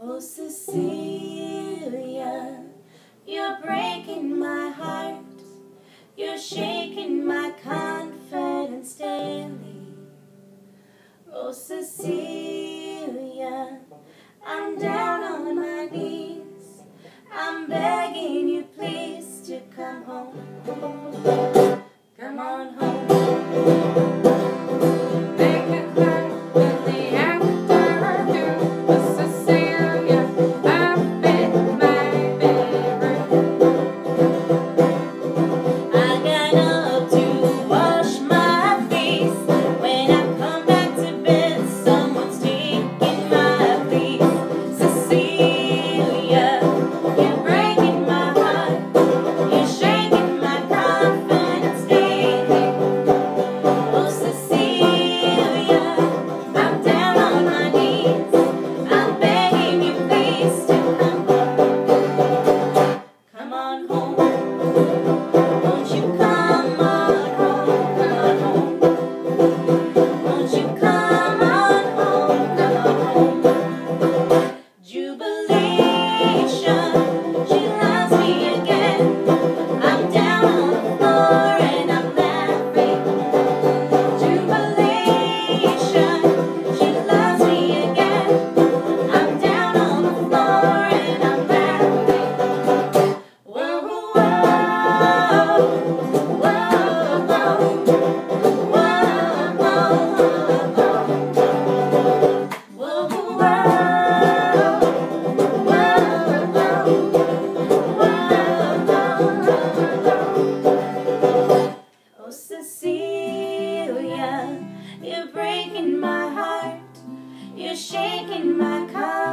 Oh, Cecilia, you're breaking my heart. You're shaking my confidence daily. Oh, Cecilia, I'm down on my knees. I'm begging you, please, to come home. Come on home. shaking my car.